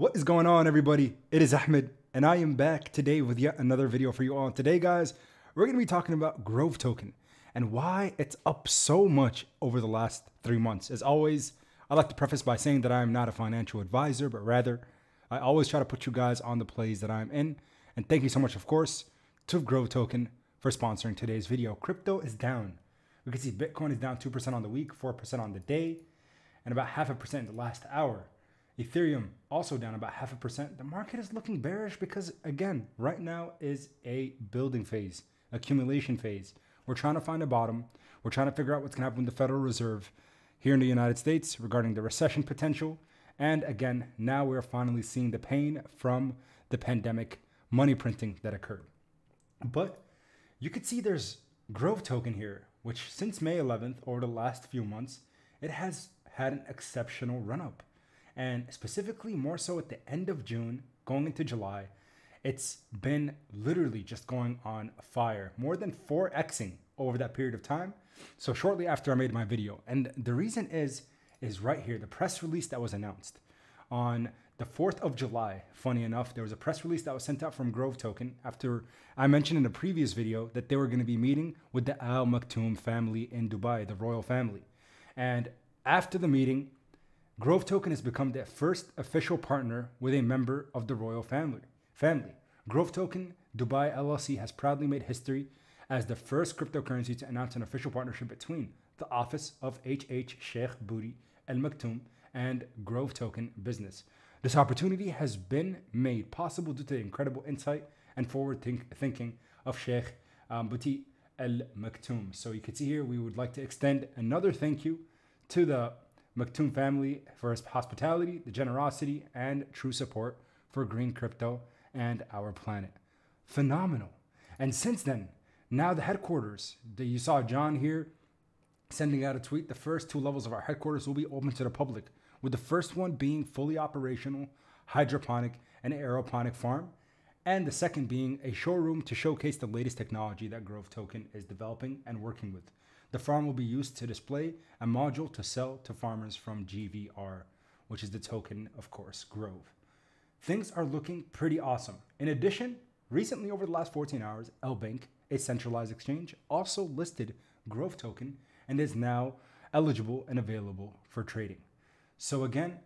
What is going on, everybody? It is Ahmed, and I am back today with yet another video for you all. Today, guys, we're going to be talking about Grove Token and why it's up so much over the last three months. As always, I like to preface by saying that I am not a financial advisor, but rather, I always try to put you guys on the plays that I'm in. And thank you so much, of course, to Grove Token for sponsoring today's video. Crypto is down. We can see Bitcoin is down 2% on the week, 4% on the day, and about half a percent in the last hour. Ethereum also down about half a percent. The market is looking bearish because, again, right now is a building phase, accumulation phase. We're trying to find a bottom. We're trying to figure out what's going to happen with the Federal Reserve here in the United States regarding the recession potential. And again, now we're finally seeing the pain from the pandemic money printing that occurred. But you could see there's Grove token here, which since May 11th, over the last few months, it has had an exceptional run up and specifically more so at the end of June, going into July, it's been literally just going on fire, more than 4xing over that period of time. So shortly after I made my video, and the reason is is right here, the press release that was announced on the 4th of July. Funny enough, there was a press release that was sent out from Grove Token after I mentioned in a previous video that they were going to be meeting with the Al Maktoum family in Dubai, the royal family. And after the meeting, Grove Token has become the first official partner with a member of the royal family. Family. Grove Token Dubai LLC has proudly made history as the first cryptocurrency to announce an official partnership between the office of HH Sheikh Budi Al Maktoum and Grove Token Business. This opportunity has been made possible due to the incredible insight and forward think- thinking of Sheikh um, Budi Al Maktoum. So you can see here, we would like to extend another thank you to the Maktoum family for his hospitality, the generosity, and true support for green crypto and our planet. Phenomenal. And since then, now the headquarters, that you saw John here sending out a tweet, the first two levels of our headquarters will be open to the public, with the first one being fully operational, hydroponic, and aeroponic farm, and the second being a showroom to showcase the latest technology that Grove Token is developing and working with. The farm will be used to display a module to sell to farmers from GVR, which is the token, of course, Grove. Things are looking pretty awesome. In addition, recently over the last 14 hours, LBank, a centralized exchange, also listed Grove token and is now eligible and available for trading. So again,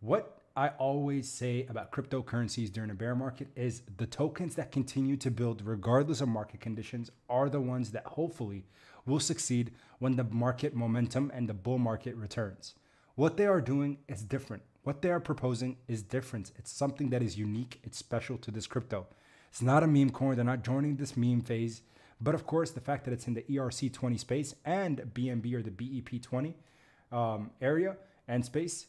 what I always say about cryptocurrencies during a bear market is the tokens that continue to build regardless of market conditions are the ones that hopefully will succeed when the market momentum and the bull market returns. What they are doing is different. What they are proposing is different. It's something that is unique, it's special to this crypto. It's not a meme coin, they're not joining this meme phase. But of course, the fact that it's in the ERC20 space and BNB or the BEP20 um, area and space,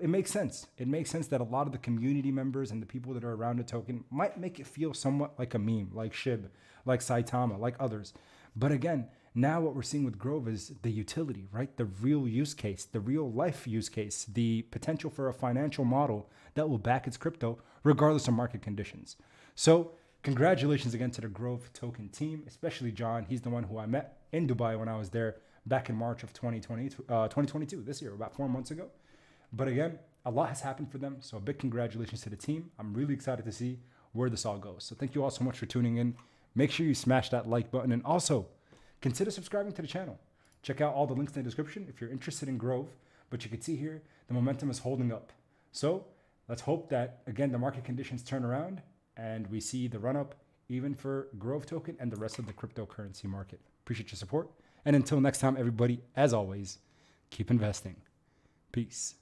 it makes sense. It makes sense that a lot of the community members and the people that are around the token might make it feel somewhat like a meme, like Shib, like Saitama, like others. But again, now, what we're seeing with Grove is the utility, right? The real use case, the real life use case, the potential for a financial model that will back its crypto regardless of market conditions. So, congratulations again to the Grove token team, especially John. He's the one who I met in Dubai when I was there back in March of 2020, uh, 2022, this year, about four months ago. But again, a lot has happened for them. So, a big congratulations to the team. I'm really excited to see where this all goes. So, thank you all so much for tuning in. Make sure you smash that like button and also, consider subscribing to the channel. Check out all the links in the description if you're interested in Grove. But you can see here, the momentum is holding up. So let's hope that, again, the market conditions turn around and we see the run up even for Grove token and the rest of the cryptocurrency market. Appreciate your support. And until next time, everybody, as always, keep investing. Peace.